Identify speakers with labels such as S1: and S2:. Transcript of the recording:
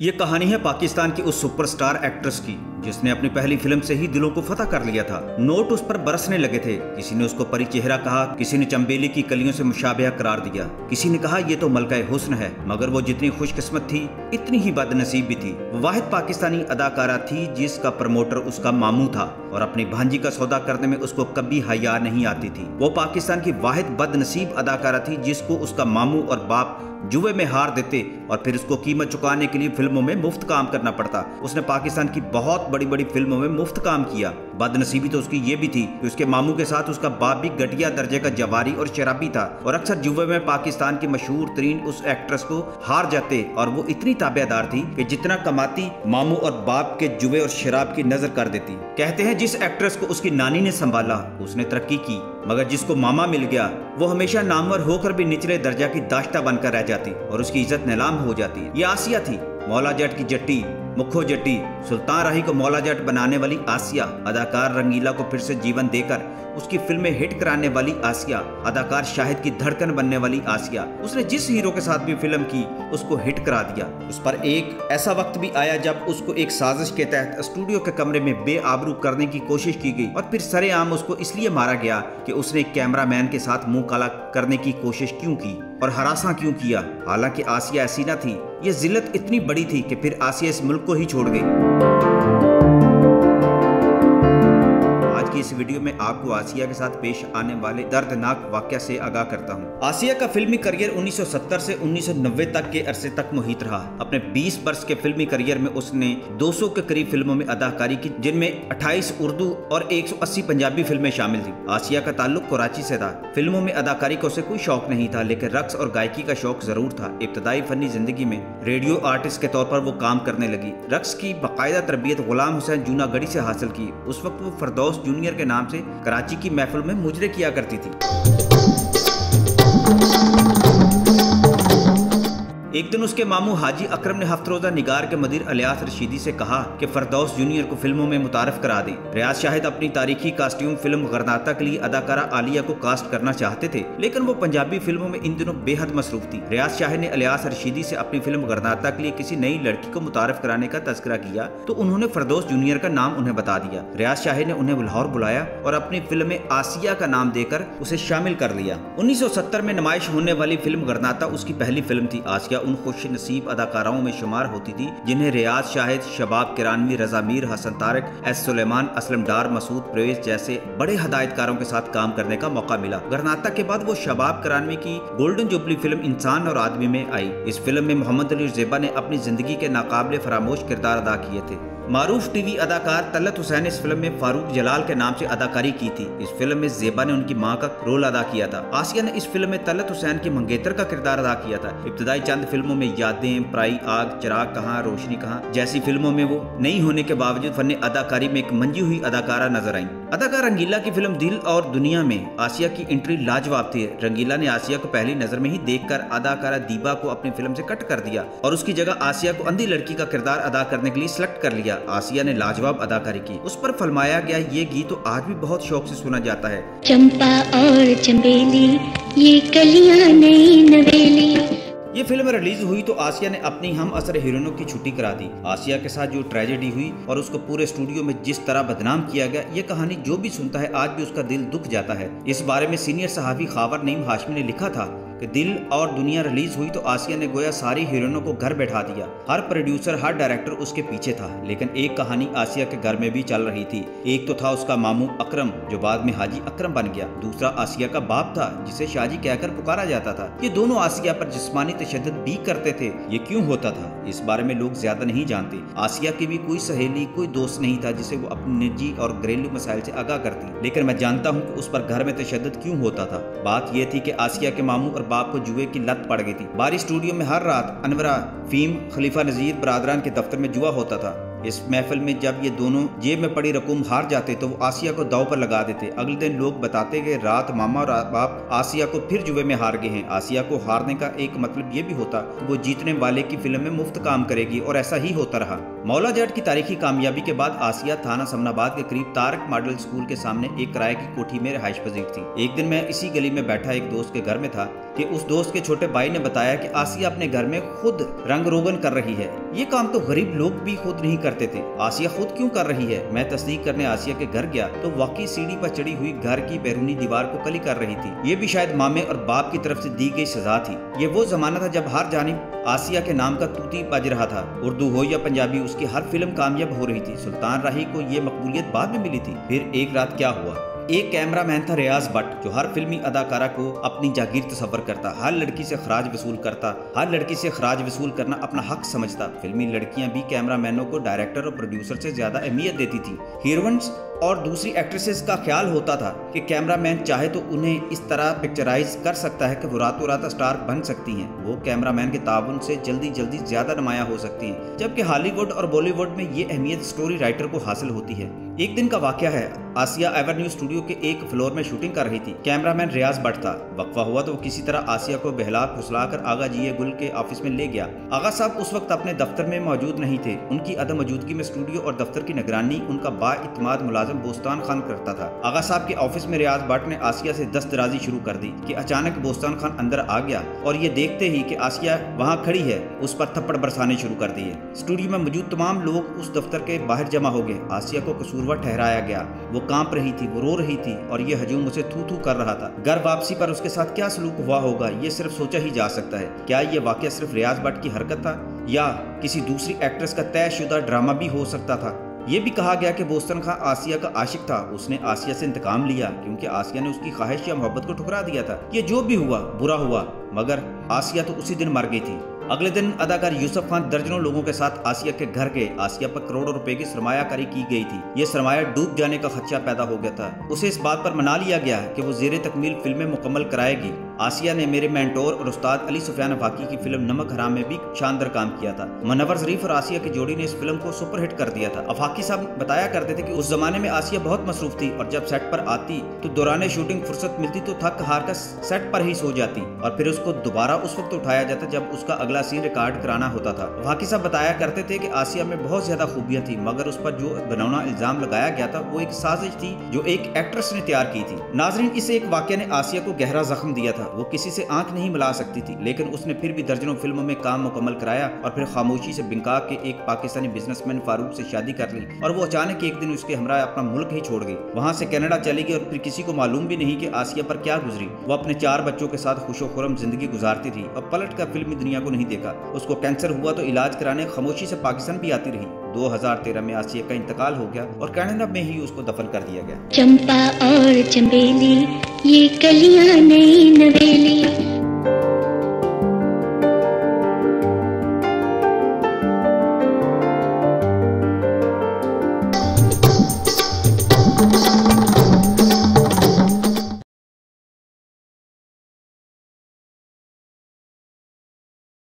S1: ये कहानी है पाकिस्तान की उस सुपरस्टार एक्ट्रेस की। जिसने अपनी पहली फ़िल्म से ही दिलों को फतह कर लिया था। नोट उस पर बरसने लगे थे। किसी ने उसको परी चेहरा कहा, किसी ने चंबेली की कलियों से मुशाबिया करार दिया। किसी ने कहा, ये तो मलका हुस्न है। मगर वो जितनी खुशकिस्मत थी, इतनी ही बदनसीब भी थी। वाहिद पाकिस्तानी अदाकारा थी, जिसका प्रमोटर उसका मामू था और अपनी भांजी का सौदा करने में उसको कभी हया नहीं आती थी। वो पाकिस्तान की वाहिद बदनसीब अदाकारा थी, जिसको उसका मामू और बाप जुए में हार देते और फिर उसको कीमत चुकाने के लिए फ़िल्मों में मुफ़्त काम करना पड़ता। उसने पाकिस्तान की बहुत बड़ी बड़ी फ़िल्मों में मुफ़्त काम किया। बदनसीबी तो उसकी ये भी थी कि उसके मामू के साथ उसका बाप भी घटिया दर्जे का जवारी और शराबी था और अक्सर जुए में पाकिस्तान की मशहूर तरीन उस एक्ट्रेस को हार जाते और वो इतनी ताबेदार थी कि जितना कमाती, मामू और बाप के जुए और शराब की नज़र कर देती। कहते हैं जिस एक्ट्रेस को उसकी नानी ने संभाला, उसने तरक्की की, मगर जिसको मामा मिल गया, वो हमेशा नामवर होकर भी निचले दर्जा की दाश्ता बनकर रह जाती और उसकी इज़्ज़त नीलाम हो जाती। ये आसिया थी, मौला जट की जट्टी। मुखो जट्टी सुल्तान राही को मौला जट बनाने वाली आसिया, अदाकार रंगीला को फिर से जीवन देकर उसकी फ़िल्में हिट कराने वाली आसिया, अदाकार शाहिद की धड़कन बनने वाली आसिया। उसने जिस हीरो के साथ भी फ़िल्म की, उसको हिट करा दिया। उस पर एक ऐसा वक्त भी आया जब उसको एक साजिश के तहत स्टूडियो के कमरे में बेआबरू करने की कोशिश की गई और फिर सरेआम उसको इसलिए मारा गया कि उसने कैमरामैन के साथ मुँह काला करने की कोशिश क्यों की और हरासा क्यों किया? हालाँकि आसिया ऐसी न थी। ये जिल्लत इतनी बड़ी थी कि फिर आसिया इस मुल्क को ही छोड़ गई। इस वीडियो में आपको आसिया के साथ पेश आने वाले दर्दनाक वाक्य से आगाह करता हूँ। आसिया का फिल्मी करियर 1970 से 1990 तक के अरसे तक मुहित रहा। अपने 20 वर्ष के फिल्मी करियर में उसने 200 के करीब फ़िल्मों में अदाकारी की, जिनमें 28 उर्दू और 180 पंजाबी फ़िल्में शामिल थी। आसिया का ताल्लुक कराची से था। फ़िल्मों में अदाकारी को उसे कोई शौक नहीं था, लेकिन रक्स और गायकी का शौक ज़रूर था। इब्तदाई फनी ज़िंदगी में रेडियो आर्टिस्ट के तौर पर वो काम करने लगी। रक्स की बाकायदा तरबियत गुलाम हुसैन जूनागढ़ी से हासिल की। उस वक्त वो फरदौस जूनियर के नाम से कराची की महफिल में मुजरे किया करती थी। एक दिन उसके मामू हाजी अकरम ने हफ्तरोजा निगार के मदिर अलियास रशीदी से कहा कि फरदौस जूनियर को फ़िल्मों में मुतारफ करा दे। रियाज शाहिद अपनी तारीखी कास्ट्यूम फ़िल्म गरनाता के लिए अदाकारा आलिया को कास्ट करना चाहते थे, लेकिन वो पंजाबी फ़िल्मों में इन दिनों बेहद मसरूफ थी। रियाज शाहिद ने अलियास रशीदी से अपनी फ़िल्म गरनाता के लिए किसी नई लड़की को मुतारफ कराने का तस्करा किया तो उन्होंने फरदौस जूनियर का नाम उन्हें बता दिया। रियाज शाहिद ने उन्हें लाहौर बुलाया और अपनी फ़िल्म में आसिया का नाम देकर उसे शामिल कर लिया। उन्नीस में नुमाइश होने वाली फ़िल्म गरनाता उसकी पहली फ़िल्म थी आसिया उन खुश नसीब अदाकाराओं में शुमार होती थी, जिन्हें रियाज शाहिद शबाब किरानवी रजा मीर हसन तारक, एस सुलेमान असलम डार मसूद प्रवेश जैसे बड़े हदायतकारों के साथ काम करने का मौका मिला। गरनाता के बाद वो शबाब किरानवी की गोल्डन जुबली फ़िल्म इंसान और आदमी में आई। इस फ़िल्म में मोहम्मद अली जेबा ने अपनी ज़िंदगी के नाकाबले फरामोश किरदार अदा किए थे। मारूफ टीवी अदाकार तलत हुसैन इस फ़िल्म में फारूक जलाल के नाम से अदाकारी की थी। इस फ़िल्म में जेबा ने उनकी माँ का रोल अदा किया था। आसिया ने इस फ़िल्म में तलत हुसैन की मंगेतर का किरदार अदा किया था। इब्तदाई चंद फ़िल्मों में यादें, प्राई, आग, चिराग कहाँ, रोशनी कहाँ, जैसी फ़िल्मों में वो नहीं होने के बावजूद फन अदाकारी में एक मंजी हुई अदाकारा नज़र आई। अदाकार रंगीला की फ़िल्म दिल और दुनिया में आसिया की एंट्री लाजवाब थी। रंगीला ने आसिया को पहली नज़र में ही देखकर अदाकारा दीबा को अपनी फ़िल्म से कट कर दिया और उसकी जगह आसिया को अंधी लड़की का किरदार अदा करने के लिए सिलेक्ट कर लिया। आसिया ने लाजवाब अदाकारी की। उस पर फरमाया गया ये गीत तो आज भी बहुत शौक से सुना जाता है।
S2: चंपा और चंबेली ये कलियाँ नई नवेली।
S1: ये फ़िल्म रिलीज़ हुई तो आसिया ने अपनी हम असर हीरोइनों की छुट्टी करा दी। आसिया के साथ जो ट्रेजेडी हुई और उसको पूरे स्टूडियो में जिस तरह बदनाम किया गया ये कहानी जो भी सुनता है आज भी उसका दिल दुख जाता है। इस बारे में सीनियर सहावी खावर नईम हाशमी ने लिखा था कि दिल और दुनिया रिलीज़ हुई तो आसिया ने गोया सारी हीरोइनों को घर बैठा दिया। हर प्रोड्यूसर, हर डायरेक्टर उसके पीछे था, लेकिन एक कहानी आसिया के घर में भी चल रही थी। एक तो था उसका मामू अकरम, जो बाद में हाजी अक्रम बन गया। दूसरा आसिया का बाप था, जिसे शाहजी कहकर पुकारा जाता था। ये दोनों आसिया पर जिस्मानी तशद भी करते थे। ये क्यों होता था? इस बारे में लोग ज़्यादा नहीं जानते। आसिया की भी कोई सहेली, कोई दोस्त नहीं था, जिसे वो अपने निजी और घरेलू मसाइल से आगाह करती। लेकिन मैं जानता हूँ उस पर घर में तशद क्यों होता था। बात यह थी की आसिया के मामू और बाप को जुए की लत पड़ गई थी। बारी स्टूडियो में हर रात अनवरा, फीम, खलीफा नजीर, बरादरान के दफ्तर में जुआ होता था। इस महफिल में जब ये दोनों जेब में पड़ी रकूम हार जाते तो वो आसिया को दाव पर लगा देते। अगले दिन लोग बताते गए, रात मामा और बाप आसिया को फिर जुए में हार गए हैं। आसिया को हारने का एक मतलब ये भी होता, वो जीतने वाले की फ़िल्म में मुफ़्त काम करेगी, और ऐसा ही होता रहा। मौला जट की तारीखी कामयाबी के बाद आसिया थाना समनाबाद के करीब तारक मॉडल स्कूल के सामने एक किराए की कोठी में रिहाइश पजीर थी। एक दिन मैं इसी गली में बैठा एक दोस्त के घर में था कि उस दोस्त के छोटे भाई ने बताया कि आसिया अपने घर में खुद रंग रोगन कर रही है। ये काम तो गरीब लोग भी खुद नहीं करते थे। आसिया खुद क्यों कर रही है? मैं तस्दीक करने आसिया के घर गया तो वाकई सीढ़ी पर चढ़ी हुई घर की बैरूनी दीवार को कली कर रही थी। ये भी शायद मामे और बाप की तरफ़ से दी गई सजा थी। ये वो जमाना था जब हर जानी आसिया के नाम का तूती बज रहा था। उर्दू हो या पंजाबी उसकी हर फ़िल्म कामयाब हो रही थी। सुल्तान राही को ये मकबूलियत बाद में मिली थी। फिर एक रात क्या हुआ? एक कैमरा मैन था रियाज भट्ट, जो हर फिल्मी अदाकारा को अपनी जागीर तस्वर करता, हर लड़की से खराज वसूल करता, हर लड़की से खराज वसूल करना अपना हक समझता। फिल्मी लड़कियाँ भी कैमरा मैनों को डायरेक्टर और प्रोड्यूसर से ज़्यादा अहमियत देती थी। हीरोइंस और दूसरी एक्ट्रेसेस का ख्याल होता था कि कैमरामैन चाहे तो उन्हें इस तरह पिक्चराइज कर सकता है कि वो रातों रात स्टार बन सकती हैं। वो कैमरामैन के ताउन से जल्दी जल्दी ज़्यादा नुमाया हो सकती हैं, जबकि हॉलीवुड और बॉलीवुड में ये अहमियत स्टोरी राइटर को हासिल होती है। एक दिन का वाक्य है। आसिया एवेन्यू स्टूडियो के एक फ्लोर में शूटिंग कर रही थी। कैमरामैन रियाज भट्ट था। वक्फा हुआ तो वो किसी तरह आसिया को बहला फुसला कर आगा जी गुल के ऑफ़िस में ले गया। आगा साहब उस वक्त अपने दफ्तर में मौजूद नहीं थे। उनकी अदम मौजूदगी में स्टूडियो और दफ्तर की निगरानी, उनका बातमाद मुलाजम बोस्तान खान करता था। आगा साहब के ऑफ़िस में रियाज भट्ट ने आसिया से दस्त दराजी शुरू कर दी की अचानक बोस्तान खान अंदर आ गया और ये देखते ही की आसिया वहाँ खड़ी है, उस पर थप्पड़ बरसाने शुरू कर दिए स्टूडियो में मौजूद तमाम लोग उस दफ्तर के बाहर जमा हो गए। आसिया को कसूरवर ठहराया गया। वो काँप रही थी, वो रो रही थी और ये हजूम उसे थू थू कर रहा था। घर वापसी पर उसके साथ क्या सलूक हुआ होगा, ये सिर्फ़ सोचा ही जा सकता है। क्या ये वाक्य सिर्फ़ रियाज भट्ट की हरकत था? या किसी दूसरी एक्ट्रेस का तयशुदा ड्रामा भी हो सकता था? ये भी कहा गया कि बोस्तन खां आसिया का आशिक था। उसने आसिया से इंतकाम लिया, क्योंकि आसिया ने उसकी ख्वाहिश या मोहब्बत को ठुकरा दिया था। ये जो भी हुआ, बुरा हुआ, मगर आसिया तो उसी दिन मर गई थी। अगले दिन अदाकार यूसुफ खान दर्जनों लोगों के साथ आसिया के घर गए। आसिया पर करोड़ों रुपए की सरमायाकारी की गई थी। ये सरमाया डूब जाने का खदशा पैदा हो गया था। उसे इस बात पर मना लिया गया कि वो जेर तकमील फ़िल्में मुकम्मल कराएगी। आसिया ने मेरे मैंटोर और उस्ताद अली सुफियान फाकी की फ़िल्म नमक हराम में भी शानदार काम किया था। मनवर शरीफ और आसिया की जोड़ी ने इस फ़िल्म को सुपरहिट कर दिया था। अफाकी साहब बताया करते थे कि उस जमाने में आसिया बहुत मसरूफ थी और जब सेट पर आती तो दौरान शूटिंग फुर्सत मिलती तो थक हार कर सेट पर ही सो जाती और फिर उसको दोबारा उस वक्त उठाया जाता जब उसका अगला सीन रिकॉर्ड कराना होता था। वाकई साहब बताया करते थे कि आसिया में बहुत ज़्यादा खूबियाँ थी, मगर उस पर जो बनौना इल्ज़ाम लगाया गया था, वो एक साजिश थी जो एक एक्ट्रेस ने तैयार की थी। नाजरीन, इस एक वाक्य ने आसिया को गहरा जख्म दिया था। वो किसी से आँख नहीं मिला सकती थी, लेकिन उसने फिर भी दर्जनों फ़िल्मों में काम मुकम्मल कराया और फिर खामोशी से बिंका के एक पाकिस्तानी बिजनेसमैन फारूक से शादी कर ली और वो अचानक एक दिन उसके हमरा अपना मुल्क ही छोड़ गई। वहाँ से कनाडा चली गई और फिर किसी को मालूम भी नहीं कि आसिया पर क्या गुजरी। वो अपने चार बच्चों के साथ खुशो खुरम ज़िंदगी गुजारती थी और पलट कर फिल्मी दुनिया को नहीं देखा। उसको कैंसर हुआ तो इलाज कराने खामोशी से पाकिस्तान भी आती रही। 2013 में आसिया का इंतकाल हो गया और कैनेडा में ही उसको दफन कर दिया गया।
S2: चंपा और चमेली, ये कलिया नई नवेली।